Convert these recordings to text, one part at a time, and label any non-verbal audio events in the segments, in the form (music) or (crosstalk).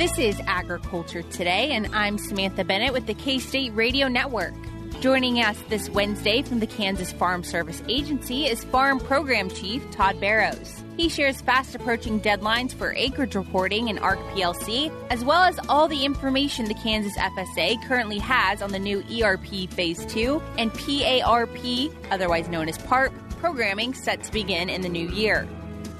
This is Agriculture Today, and I'm Samantha Bennett with the K State Radio Network. Joining us this Wednesday from the Kansas Farm Service Agency is Farm Program Chief Todd Barrows. He shares fast approaching deadlines for acreage reporting in ARC PLC, as well as all the information the Kansas FSA currently has on the new ERP Phase 2 and PARP, otherwise known as PARP, programming set to begin in the new year.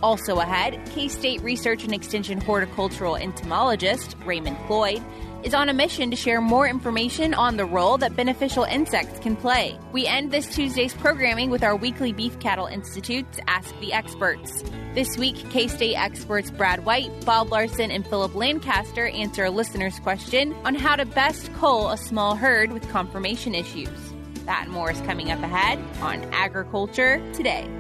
Also ahead, K State Research and Extension horticultural entomologist Raymond Cloyd is on a mission to share more information on the role that beneficial insects can play. We end this Tuesday's programming with our weekly Beef Cattle Institute's Ask the Experts. This week, K State experts Brad White, Bob Larson, and Philip Lancaster answer a listener's question on how to best cull a small herd with conformation issues. That and more is coming up ahead on Agriculture Today.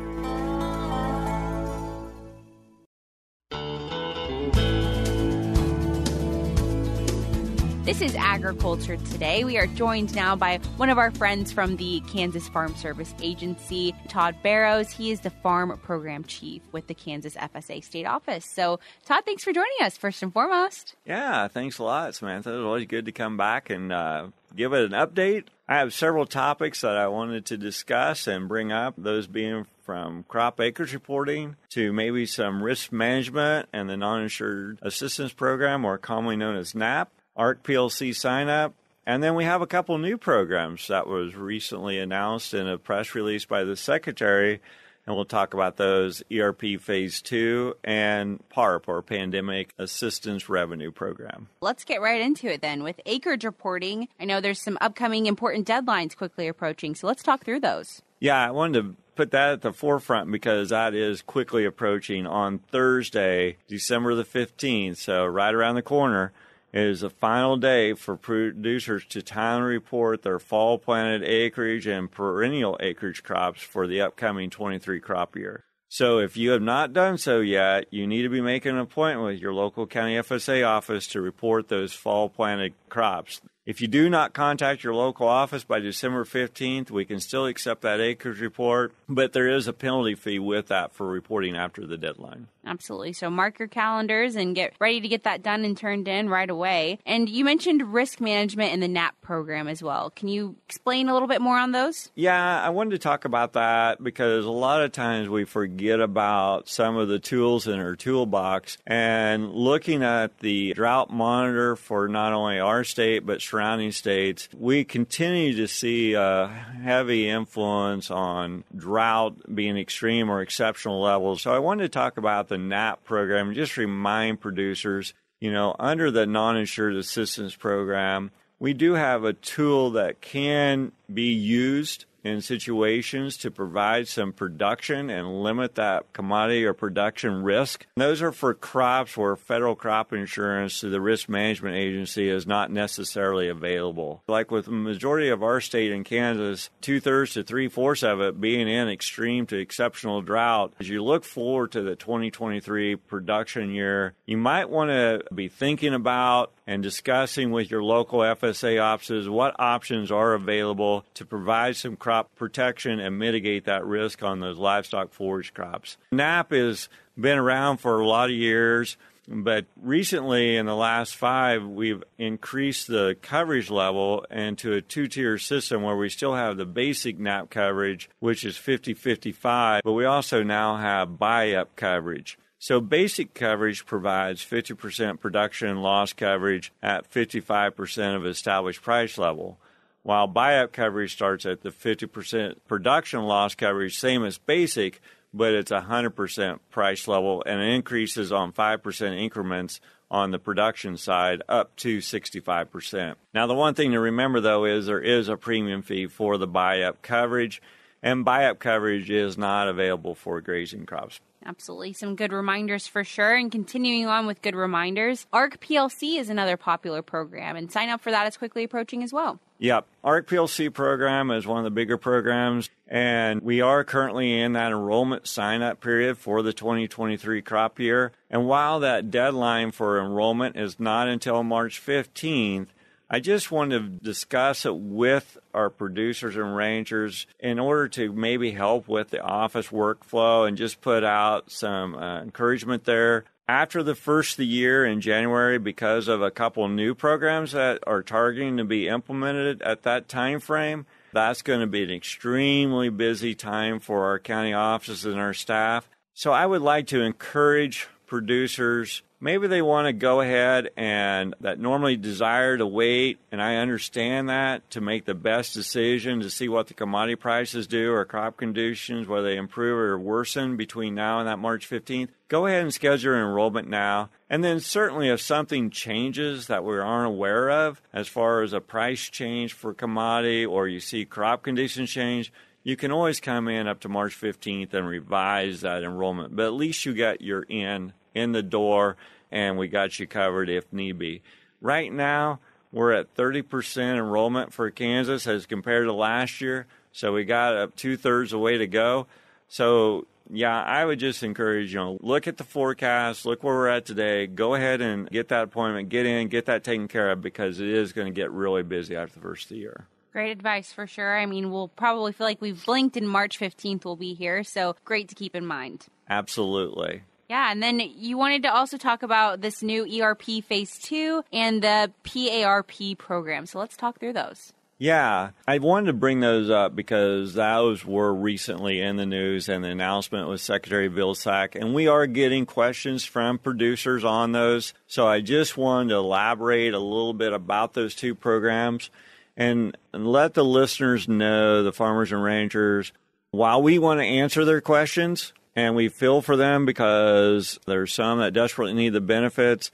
This is Agriculture Today. We are joined now by one of our friends from the Kansas Farm Service Agency, Todd Barrows. He is the Farm Program Chief with the Kansas FSA State Office. So, Todd, thanks for joining us, first and foremost. Yeah, thanks a lot, Samantha. It's always good to come back and uh, give it an update. I have several topics that I wanted to discuss and bring up, those being from crop acreage reporting to maybe some risk management and the non insured assistance program, or commonly known as NAP ARC PLC sign up. And then we have a couple new programs that was recently announced in a press release by the secretary, and we'll talk about those ERP Phase 2 and PARP, or Pandemic Assistance Revenue Program. Let's get right into it then with acreage reporting. I know there's some upcoming important deadlines quickly approaching, so let's talk through those. Yeah, I wanted to put that at the forefront because that is quickly approaching on Thursday, December the 15th, so right around the corner. It is the final day for producers to timely report their fall planted acreage and perennial acreage crops for the upcoming 23 crop year. So if you have not done so yet, you need to be making an appointment with your local county FSA office to report those fall planted crops. If you do not contact your local office by December 15th, we can still accept that acreage report, but there is a penalty fee with that for reporting after the deadline. Absolutely. So mark your calendars and get ready to get that done and turned in right away. And you mentioned risk management in the NAP program as well. Can you explain a little bit more on those? Yeah, I wanted to talk about that because a lot of times we forget about some of the tools in our toolbox and looking at the drought monitor for not only our state but surrounding states, we continue to see a heavy influence on drought being extreme or exceptional levels. So I wanted to talk about the NAP program and just remind producers, you know, under the non insured assistance program, we do have a tool that can be used in situations to provide some production and limit that commodity or production risk. Those are for crops where federal crop insurance to the risk management agency is not necessarily available. Like with the majority of our state in Kansas, two thirds to three fourths of it being in extreme to exceptional drought. As you look forward to the 2023 production year, you might want to be thinking about and discussing with your local FSA offices what options are available to provide some crop protection and mitigate that risk on those livestock forage crops. NAP has been around for a lot of years. But recently, in the last five, we've increased the coverage level into a two tier system where we still have the basic NAP coverage, which is 50 55, but we also now have buy up coverage. So basic coverage provides 50% production loss coverage at 55% of established price level, while buy up coverage starts at the 50% production loss coverage, same as basic, but it's 100% price level and increases on 5% increments on the production side up to 65%. Now, the one thing to remember though is there is a premium fee for the buy up coverage, and buy up coverage is not available for grazing crops. Absolutely. Some good reminders for sure. And continuing on with good reminders, ARC PLC is another popular program, and sign up for that is quickly approaching as well. Yep. ARC PLC program is one of the bigger programs, and we are currently in that enrollment sign up period for the 2023 crop year. And while that deadline for enrollment is not until March 15th, I just want to discuss it with our producers and rangers in order to maybe help with the office workflow and just put out some uh, encouragement there. After the first of the year in January, because of a couple new programs that are targeting to be implemented at that time frame, that's going to be an extremely busy time for our county offices and our staff. So I would like to encourage producers maybe they want to go ahead and that normally desire to wait and i understand that to make the best decision to see what the commodity prices do or crop conditions whether they improve or worsen between now and that march 15th go ahead and schedule your enrollment now. And then certainly if something changes that we aren't aware of as far as a price change for commodity or you see crop conditions change you can always come in up to March 15th and revise that enrollment, but at least you got your in in the door and we got you covered if need be. Right now, we're at 30% enrollment for Kansas as compared to last year, so we got up two thirds of the way to go. So, yeah, I would just encourage you know look at the forecast, look where we're at today, go ahead and get that appointment, get in, get that taken care of because it is going to get really busy after the first of the year. Great advice for sure. I mean, we'll probably feel like we've blinked and March 15th will be here. So great to keep in mind. Absolutely. Yeah, and then you wanted to also talk about this new ERP Phase 2 and the PARP program. So let's talk through those. Yeah, I wanted to bring those up because those were recently in the news and the announcement with Secretary Vilsack, and we are getting questions from producers on those. So I just wanted to elaborate a little bit about those two programs and, let the listeners know, the farmers and ranchers, while we want to answer their questions and we feel for them because there's some that desperately need the benefits,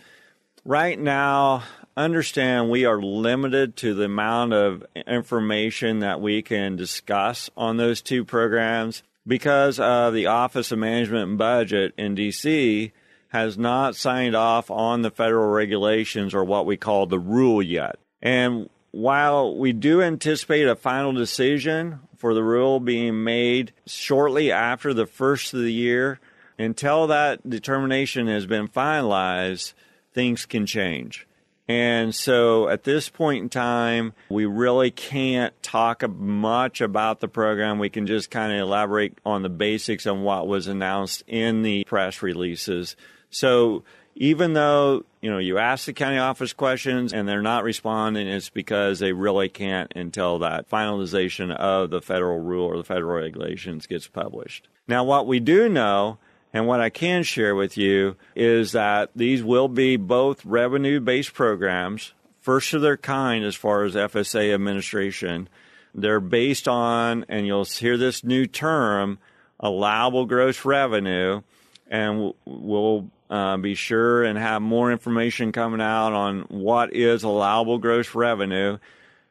right now, understand we are limited to the amount of information that we can discuss on those two programs because of the Office of Management and Budget in DC has not signed off on the federal regulations or what we call the rule yet. And while we do anticipate a final decision for the rule being made shortly after the first of the year, until that determination has been finalized, things can change. And so at this point in time, we really can't talk much about the program. We can just kind of elaborate on the basics on what was announced in the press releases. So even though you know you ask the county office questions and they're not responding it's because they really can't until that finalization of the federal rule or the federal regulations gets published. Now what we do know and what i can share with you is that these will be both revenue based programs first of their kind as far as fsa administration. They're based on and you'll hear this new term allowable gross revenue and we'll uh, be sure and have more information coming out on what is allowable gross revenue,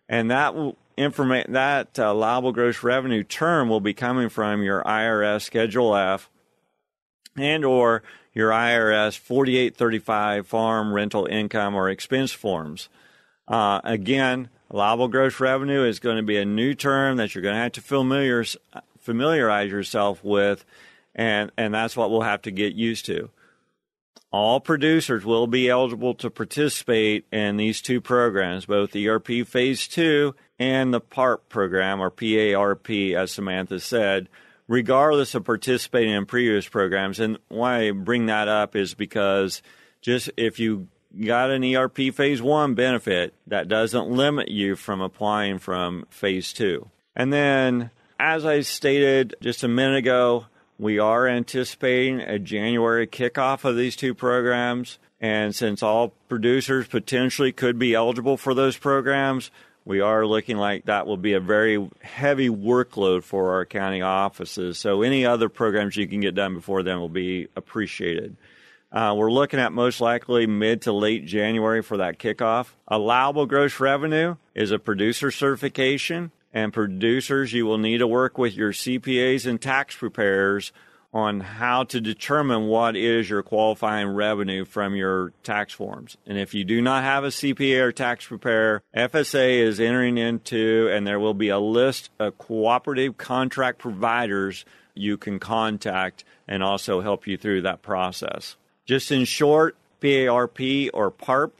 and that informa- that uh, allowable gross revenue term will be coming from your IRS Schedule F and or your IRS 4835 farm rental income or expense forms. Uh, again, allowable gross revenue is going to be a new term that you're going to have to familiar, familiarize yourself with, and, and that's what we'll have to get used to all producers will be eligible to participate in these two programs, both the ERP Phase 2 and the PARP program, or PARP, as Samantha said, regardless of participating in previous programs. And why I bring that up is because just if you got an ERP Phase 1 benefit, that doesn't limit you from applying from Phase 2. And then, as I stated just a minute ago, we are anticipating a January kickoff of these two programs. And since all producers potentially could be eligible for those programs, we are looking like that will be a very heavy workload for our county offices. So any other programs you can get done before then will be appreciated. Uh, we're looking at most likely mid to late January for that kickoff. Allowable gross revenue is a producer certification and producers, you will need to work with your CPAs and tax preparers on how to determine what is your qualifying revenue from your tax forms. And if you do not have a CPA or tax preparer, FSA is entering into, and there will be a list of cooperative contract providers you can contact and also help you through that process. Just in short, PARP or PARP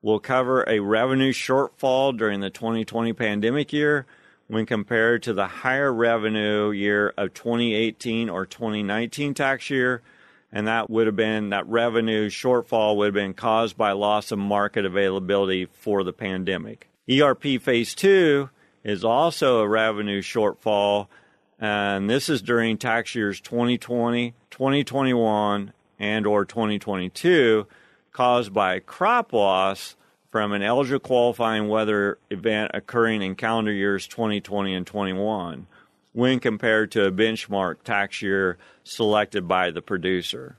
will cover a revenue shortfall during the 2020 pandemic year when compared to the higher revenue year of 2018 or 2019 tax year. and that would have been that revenue shortfall would have been caused by loss of market availability for the pandemic. ERP phase two is also a revenue shortfall, and this is during tax years 2020, 2021, and or 2022 caused by crop loss from an eligible qualifying weather event occurring in calendar years 2020 and 21 when compared to a benchmark tax year selected by the producer.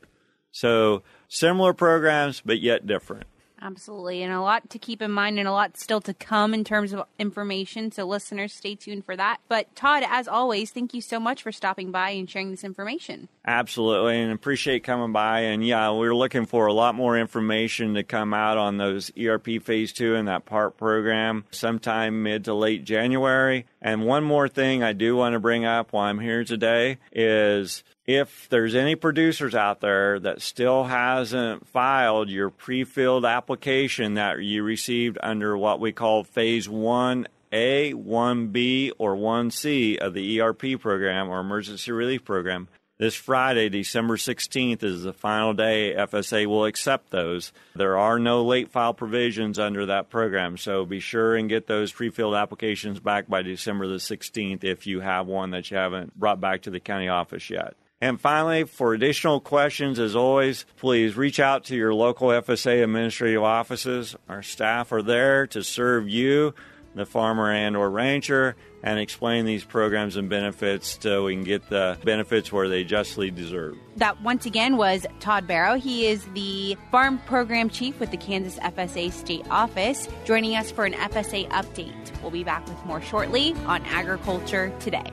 So similar programs, but yet different. Absolutely. And a lot to keep in mind and a lot still to come in terms of information. So, listeners, stay tuned for that. But, Todd, as always, thank you so much for stopping by and sharing this information. Absolutely. And appreciate coming by. And yeah, we're looking for a lot more information to come out on those ERP phase two and that part program sometime mid to late January. And one more thing I do want to bring up while I'm here today is if there's any producers out there that still hasn't filed your pre-filled application that you received under what we call phase 1A, 1B, or 1C of the ERP program or emergency relief program, this Friday, December 16th, is the final day FSA will accept those. There are no late file provisions under that program, so be sure and get those pre filled applications back by December the 16th if you have one that you haven't brought back to the county office yet. And finally, for additional questions, as always, please reach out to your local FSA administrative offices. Our staff are there to serve you, the farmer and or rancher, and explain these programs and benefits so we can get the benefits where they justly deserve. That once again was Todd Barrow. He is the farm program chief with the Kansas FSA state office, joining us for an FSA update. We'll be back with more shortly on Agriculture Today.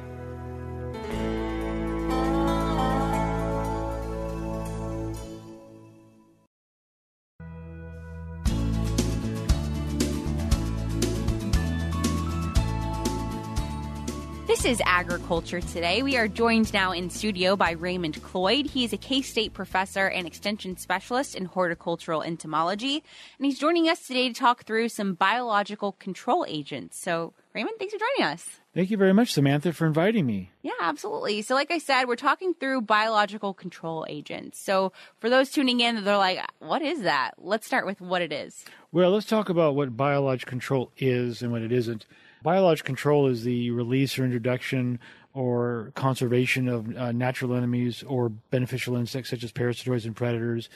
Is Agriculture Today. We are joined now in studio by Raymond Cloyd. He is a K State professor and extension specialist in horticultural entomology, and he's joining us today to talk through some biological control agents. So, Raymond, thanks for joining us. Thank you very much, Samantha, for inviting me. Yeah, absolutely. So, like I said, we're talking through biological control agents. So, for those tuning in, they're like, what is that? Let's start with what it is. Well, let's talk about what biological control is and what it isn't. Biological control is the release or introduction or conservation of uh, natural enemies or beneficial insects such as parasitoids and predators.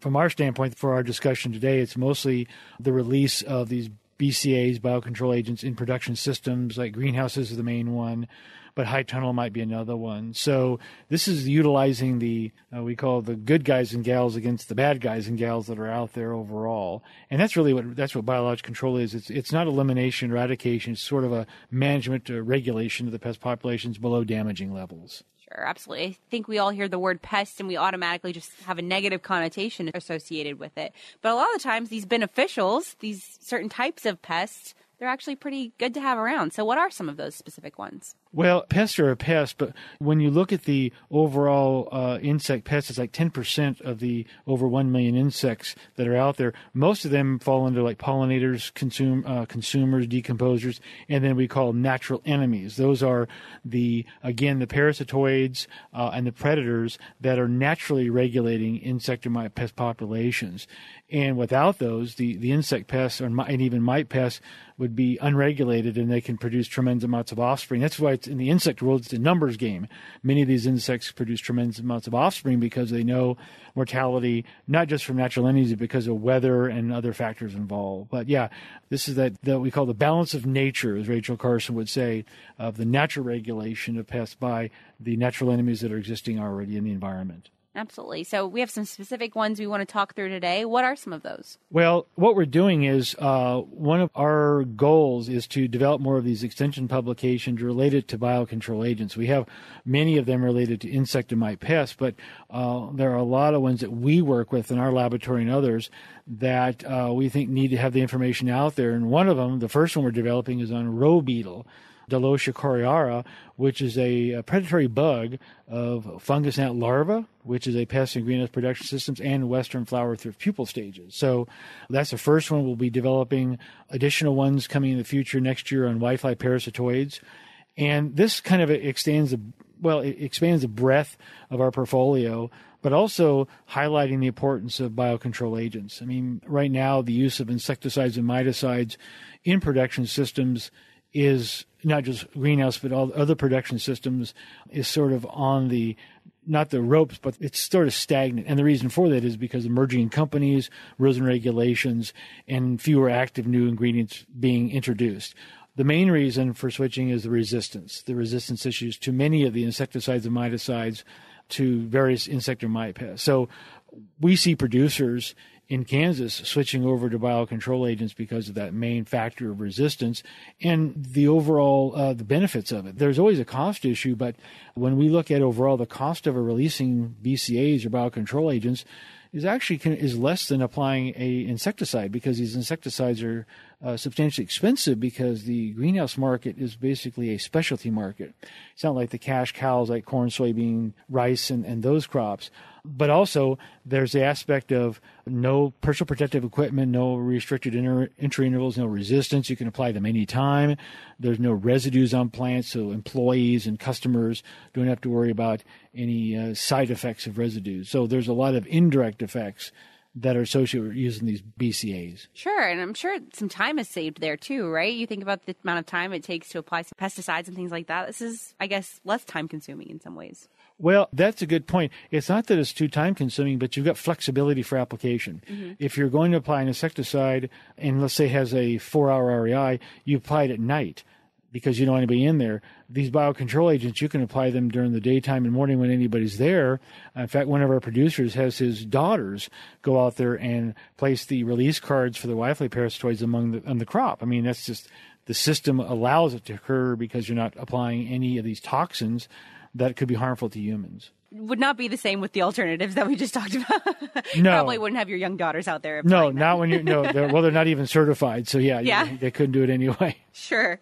From our standpoint, for our discussion today, it's mostly the release of these BCAs, biocontrol agents, in production systems, like greenhouses is the main one, but high tunnel might be another one. So this is utilizing the uh, we call the good guys and gals against the bad guys and gals that are out there overall, and that's really what that's what biological control is. It's it's not elimination, eradication. It's sort of a management uh, regulation of the pest populations below damaging levels. Sure, absolutely. I think we all hear the word pest and we automatically just have a negative connotation associated with it. But a lot of the times, these beneficials, these certain types of pests, they're actually pretty good to have around. So, what are some of those specific ones? Well, pests are a pest, but when you look at the overall uh, insect pests, it's like 10% of the over 1 million insects that are out there. Most of them fall under like pollinators, consume, uh, consumers, decomposers, and then we call natural enemies. Those are the, again, the parasitoids uh, and the predators that are naturally regulating insect and mite pest populations. And without those, the, the insect pests or, and even mite pests would be unregulated and they can produce tremendous amounts of offspring. That's why it's in the insect world, it's a numbers game. Many of these insects produce tremendous amounts of offspring because they know mortality, not just from natural enemies, but because of weather and other factors involved. But yeah, this is that, that we call the balance of nature, as Rachel Carson would say, of the natural regulation of pests by the natural enemies that are existing already in the environment. Absolutely. So we have some specific ones we want to talk through today. What are some of those? Well, what we're doing is uh, one of our goals is to develop more of these extension publications related to biocontrol agents. We have many of them related to insect and mite pests, but uh, there are a lot of ones that we work with in our laboratory and others that uh, we think need to have the information out there. And one of them, the first one we're developing, is on row beetle. Dalotia coriaria, which is a, predatory bug of fungus gnat larva, which is a pest in greenhouse production systems and western flower thrips pupal stages. So that's the first one. We'll be developing additional ones coming in the future next year on whitefly parasitoids. And this kind of extends the well, it expands the breadth of our portfolio but also highlighting the importance of biocontrol agents. I mean, right now, the use of insecticides and miticides in production systems is not just greenhouse, but all other production systems is sort of on the not the ropes, but it's sort of stagnant. And the reason for that is because emerging companies, rules and regulations, and fewer active new ingredients being introduced. The main reason for switching is the resistance, the resistance issues to many of the insecticides and miticides to various insect or mite pests. So we see producers in Kansas switching over to biocontrol agents because of that main factor of resistance and the overall uh, the benefits of it. There's always a cost issue, but when we look at overall the cost of releasing BCAs or biocontrol agents is actually is less than applying a insecticide because these insecticides are uh, substantially expensive because the greenhouse market is basically a specialty market. It's not like the cash cows like corn, soybean, rice, and, and those crops. But also, there's the aspect of no personal protective equipment, no restricted inter- entry intervals, no resistance. You can apply them anytime. There's no residues on plants, so employees and customers don't have to worry about any uh, side effects of residues. So there's a lot of indirect effects that are associated with using these BCAs. Sure, and I'm sure some time is saved there too, right? You think about the amount of time it takes to apply some pesticides and things like that. This is, I guess, less time consuming in some ways. Well, that's a good point. It's not that it's too time consuming, but you've got flexibility for application. Mm-hmm. If you're going to apply an insecticide and let's say has a four hour REI, you apply it at night because you don't want anybody in there. These biocontrol agents, you can apply them during the daytime and morning when anybody's there. In fact, one of our producers has his daughters go out there and place the release cards for the whitefly parasitoids among the, on the crop. I mean, that's just the system allows it to occur because you're not applying any of these toxins that could be harmful to humans. Would not be the same with the alternatives that we just talked about. (laughs) No, probably wouldn't have your young daughters out there. No, not when you no. They're, well, they're not even certified, so yeah, yeah, you, they couldn't do it anyway. (laughs) Sure.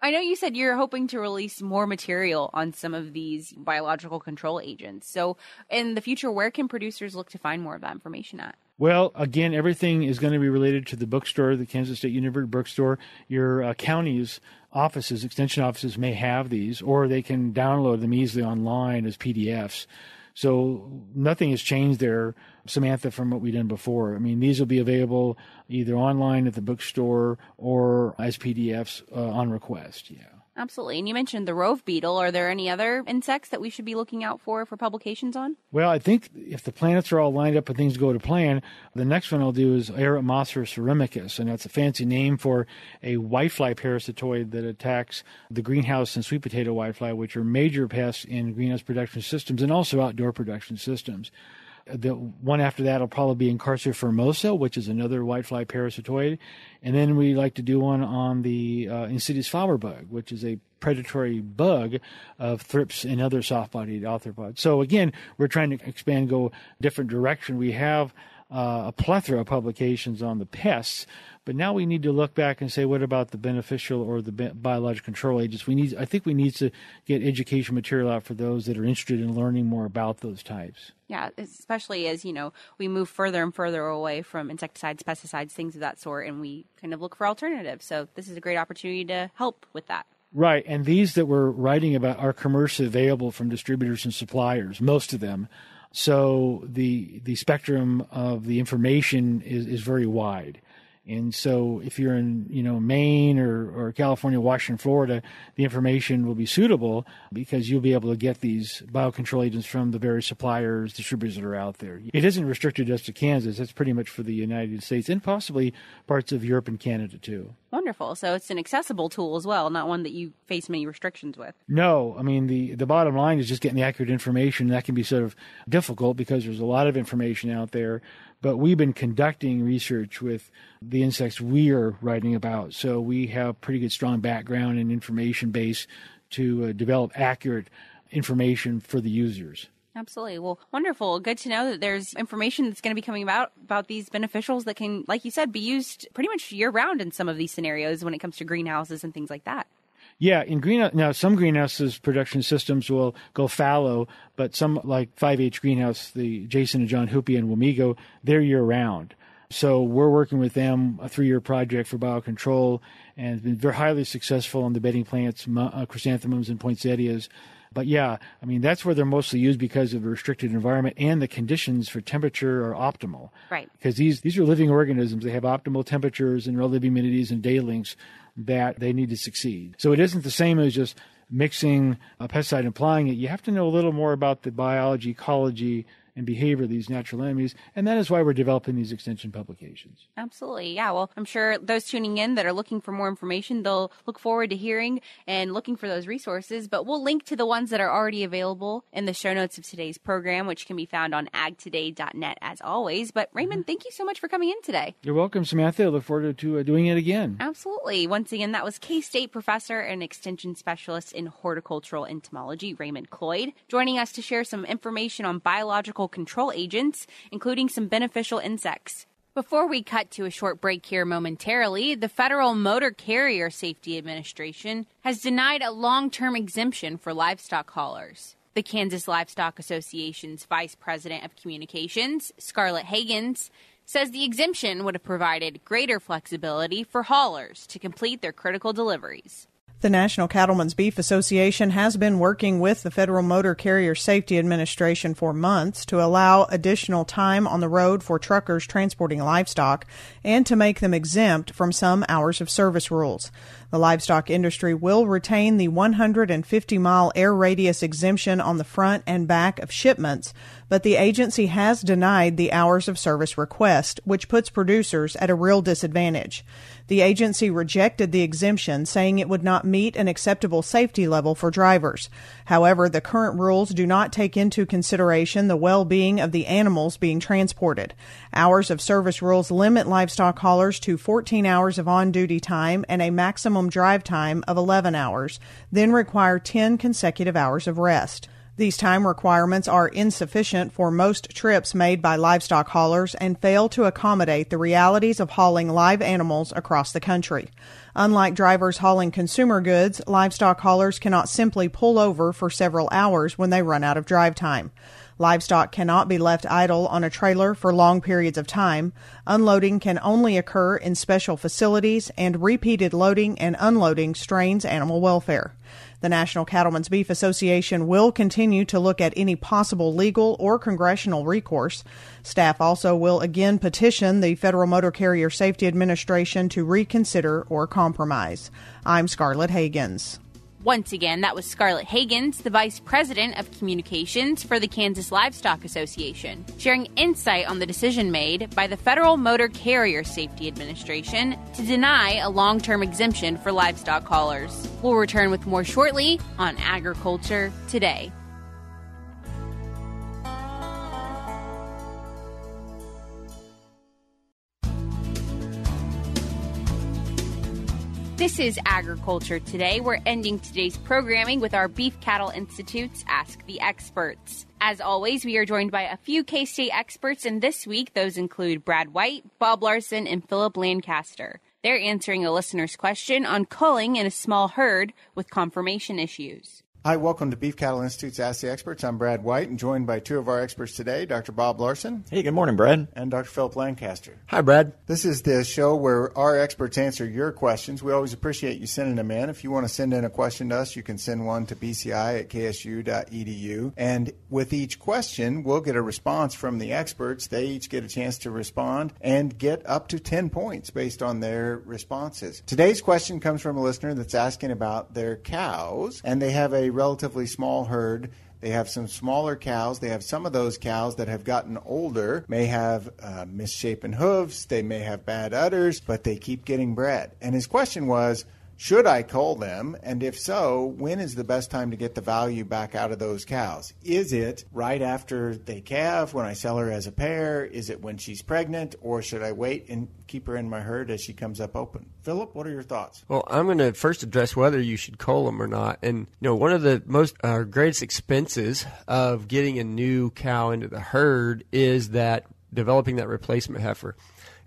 I know you said you're hoping to release more material on some of these biological control agents. So, in the future, where can producers look to find more of that information at? Well, again, everything is going to be related to the bookstore, the Kansas State University bookstore. Your uh, counties offices, extension offices may have these, or they can download them easily online as PDFs. So nothing has changed there, Samantha, from what we've done before. I mean, these will be available either online at the bookstore or as PDFs uh, on request. Yeah. Absolutely. And you mentioned the rove beetle. Are there any other insects that we should be looking out for for publications on? Well, I think if the planets are all lined up and things go to plan, the next one I'll do is Eretmocerus eremicus, and that's a fancy name for a whitefly parasitoid that attacks the greenhouse and sweet potato whitefly, which are major pests in greenhouse production systems and also outdoor production systems. The one after that will probably be Encarsia formosa, which is another whitefly parasitoid. And then we like to do one on the uh, insidious flower bug, which is a predatory bug of thrips and other soft-bodied arthropods. So again, we're trying to expand, go different direction. We have uh, a plethora of publications on the pests, but now we need to look back and say, what about the beneficial or the biological control agents? We need, I think, we need to get education material out for those that are interested in learning more about those types. Yeah, especially as you know we move further and further away from insecticides, pesticides, things of that sort, and we kind of look for alternatives. So this is a great opportunity to help with that. Right, and these that we're writing about are commercially available from distributors and suppliers, most of them. So the the spectrum of the information is, is very wide. And so if you're in, you know, Maine or, or California, Washington, Florida, the information will be suitable because you'll be able to get these biocontrol agents from the various suppliers, distributors that are out there. It isn't restricted just to Kansas. It's pretty much for the United States and possibly parts of Europe and Canada too. Wonderful. So it's an accessible tool as well, not one that you face many restrictions with. No, I mean the the bottom line is just getting the accurate information. That can be sort of difficult because there's a lot of information out there but we've been conducting research with the insects we are writing about. So we have pretty good, strong background and information base to uh, develop accurate information for the users. Absolutely. Well, wonderful. Good to know that there's information that's going to be coming about about these beneficials that can, like you said, be used pretty much year round in some of these scenarios when it comes to greenhouses and things like that. Yeah, in greenhouse now some greenhouses production systems will go fallow, but some like 5H greenhouse, the Jason and John Hoopy and Wamego, they're year round. So we're working with them a three year project for biocontrol, and been very highly successful on the bedding plants, uh, chrysanthemums and poinsettias. But yeah, I mean, that's where they're mostly used because of the restricted environment and the conditions for temperature are optimal. Right. Because these, these are living organisms. They have optimal temperatures and relative humidities and day lengths that they need to succeed. So it isn't the same as just mixing a pesticide and applying it. You have to know a little more about the biology, ecology, and behavior of these natural enemies. And that is why we're developing these extension publications. Absolutely. Yeah. Well, I'm sure those tuning in that are looking for more information, they'll look forward to hearing and looking for those resources. But we'll link to the ones that are already available in the show notes of today's program, which can be found on agtoday.net as always. But Raymond, mm-hmm. thank you so much for coming in today. You're welcome, Samantha. I look forward to uh, doing it again. Absolutely. Once again, that was K State professor and extension specialist in horticultural entomology, Raymond Cloyd, joining us to share some information on biological control agents, including some beneficial insects. Before we cut to a short break here momentarily, the Federal Motor Carrier Safety Administration has denied a long term exemption for livestock haulers. The Kansas Livestock Association's Vice President of Communications, Scarlett Hagins, says the exemption would have provided greater flexibility for haulers to complete their critical deliveries. The National Cattlemen's Beef Association has been working with the Federal Motor Carrier Safety Administration for months to allow additional time on the road for truckers transporting livestock and to make them exempt from some hours of service rules. The livestock industry will retain the 150 mile air radius exemption on the front and back of shipments, but the agency has denied the hours of service request, which puts producers at a real disadvantage. The agency rejected the exemption, saying it would not meet an acceptable safety level for drivers. However, the current rules do not take into consideration the well being of the animals being transported. Hours of service rules limit livestock haulers to 14 hours of on duty time and a maximum drive time of 11 hours, then require 10 consecutive hours of rest. These time requirements are insufficient for most trips made by livestock haulers and fail to accommodate the realities of hauling live animals across the country. Unlike drivers hauling consumer goods, livestock haulers cannot simply pull over for several hours when they run out of drive time. Livestock cannot be left idle on a trailer for long periods of time. Unloading can only occur in special facilities, and repeated loading and unloading strains animal welfare. The National Cattlemen's Beef Association will continue to look at any possible legal or congressional recourse. Staff also will again petition the Federal Motor Carrier Safety Administration to reconsider or compromise. I'm Scarlett Hagins. Once again, that was Scarlett Hagins, the Vice President of Communications for the Kansas Livestock Association, sharing insight on the decision made by the Federal Motor Carrier Safety Administration to deny a long term exemption for livestock haulers. We'll return with more shortly on Agriculture Today. This is Agriculture Today. We're ending today's programming with our Beef Cattle Institute's Ask the Experts. As always, we are joined by a few K State experts, and this week those include Brad White, Bob Larson, and Philip Lancaster. They're answering a listener's question on culling in a small herd with conformation issues. Hi, welcome to Beef Cattle Institute's Ask the Experts. I'm Brad White and joined by two of our experts today, Dr. Bob Larson. Hey, good morning, Brad. And Dr. Philip Lancaster. Hi, Brad. This is the show where our experts answer your questions. We always appreciate you sending them in. If you want to send in a question to us, you can send one to bci at ksu.edu. And with each question, we'll get a response from the experts. They each get a chance to respond and get up to 10 points based on their responses. Today's question comes from a listener that's asking about their cows, and they have a relatively small herd. They have some smaller cows. They have some of those cows that have gotten older, may have uh, misshapen hooves, they may have bad udders, but they keep getting bred. And his question was, should I cull them? And if so, when is the best time to get the value back out of those cows? Is it right after they calve when I sell her as a pair? Is it when she's pregnant? Or should I wait and keep her in my herd as she comes up open? Philip, what are your thoughts? Well, I'm going to first address whether you should cull them or not. And, you know, one of the most uh, greatest expenses of getting a new cow into the herd is that developing that replacement heifer.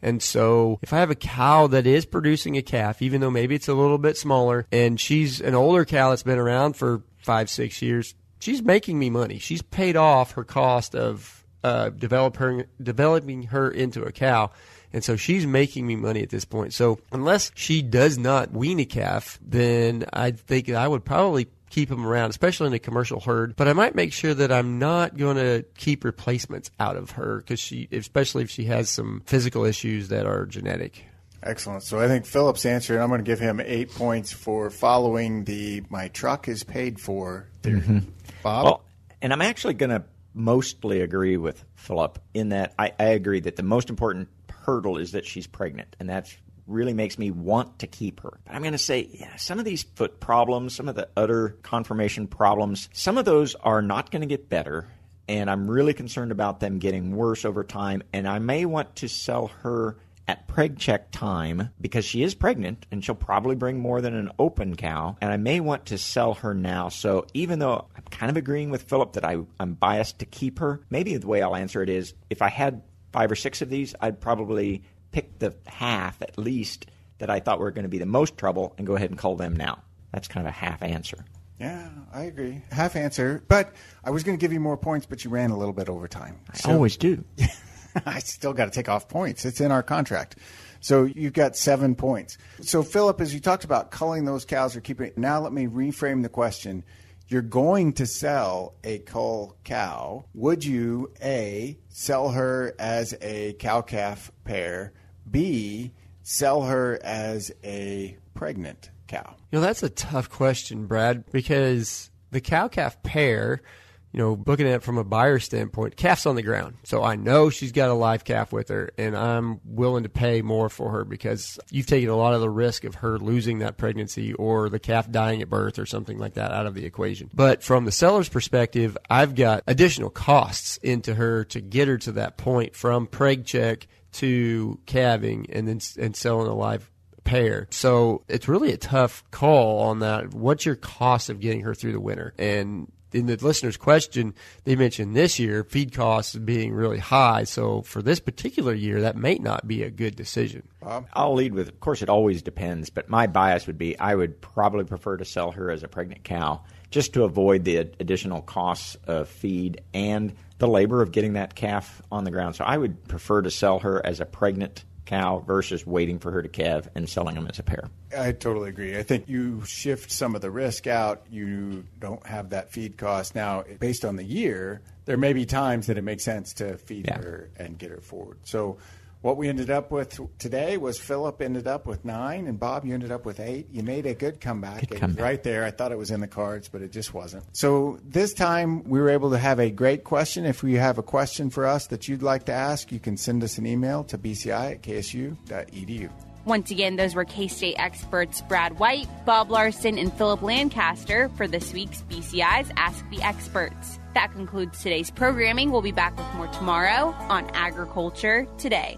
And so if I have a cow that is producing a calf, even though maybe it's a little bit smaller, and she's an older cow that's been around for five, six years, she's making me money. She's paid off her cost of uh, develop her, developing her into a cow. And so she's making me money at this point. So unless she does not wean a calf, then I think I would probably keep them around, especially in a commercial herd. But I might make sure that I'm not going to keep replacements out of her because she, especially if she has some physical issues that are genetic. Excellent. So I think Philip's answer, and I'm going to give him eight points for following the "my truck is paid for" theory. Mm-hmm. Bob, Well, and I'm actually going to mostly agree with Philip in that I, I agree that the most important hurdle is that she's pregnant, and that really makes me want to keep her. But I'm going to say, yeah, some of these foot problems, some of the udder conformation problems, some of those are not going to get better. And I'm really concerned about them getting worse over time. And I may want to sell her at preg check time because she is pregnant and she'll probably bring more than an open cow and i may want to sell her now so even though i'm kind of agreeing with philip that I, i'm biased to keep her maybe the way i'll answer it is if i had five or six of these i'd probably pick the half at least that i thought were going to be the most trouble and go ahead and cull them now that's kind of a half answer yeah, I agree. Half answer, but I was going to give you more points, but you ran a little bit over time. i always do (laughs) I still got to take off points. It's in our contract. So you've got seven points. So, Philip, as you talked about culling those cows or keeping it, now let me reframe the question. You're going to sell a cull cow. Would you, A, sell her as a cow calf pair, B, sell her as a pregnant cow? You know, that's a tough question, Brad, because the cow calf pair, you know, looking at it from a buyer standpoint, calf's on the ground. So I know she's got a live calf with her, and I'm willing to pay more for her because you've taken a lot of the risk of her losing that pregnancy or the calf dying at birth or something like that out of the equation. But from the seller's perspective, I've got additional costs into her to get her to that point from preg check to calving and then and selling a live pair. So it's really a tough call on that. What's your cost of getting her through the winter? And in the listener's question, they mentioned this year feed costs being really high. So for this particular year, that may not be a good decision. I'll lead with, of course, it always depends, but my bias would be I would probably prefer to sell her as a pregnant cow just to avoid the additional costs of feed and the labor of getting that calf on the ground. So I would prefer to sell her as a pregnant cow versus waiting for her to calve and selling them as a pair. I totally agree. I think you shift some of the risk out. You don't have that feed cost. Now, based on the year, there may be times that it makes sense to feed Yeah. her and get her forward. So, what we ended up with today was Philip ended up with nine, and Bob, you ended up with eight. You made a good comeback. Good comeback. right there. I thought it was in the cards, but it just wasn't. So, this time we were able to have a great question. If you have a question for us that you'd like to ask, you can send us an email to bci at ksu.edu. Once again, those were K State experts Brad White, Bob Larson, and Philip Lancaster for this week's BCI's Ask the Experts. That concludes today's programming. We'll be back with more tomorrow on Agriculture Today.